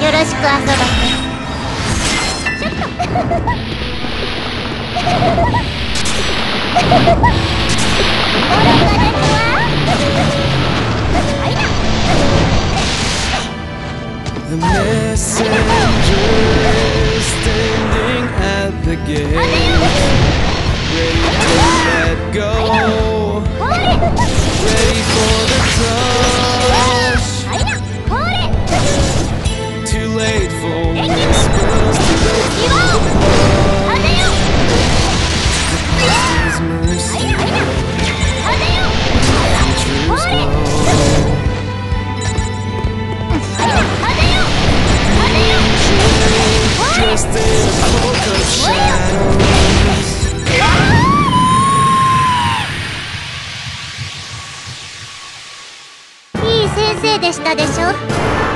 よろしく遊ばせ The messenger is standing at the gate, 先生でしたでしょ？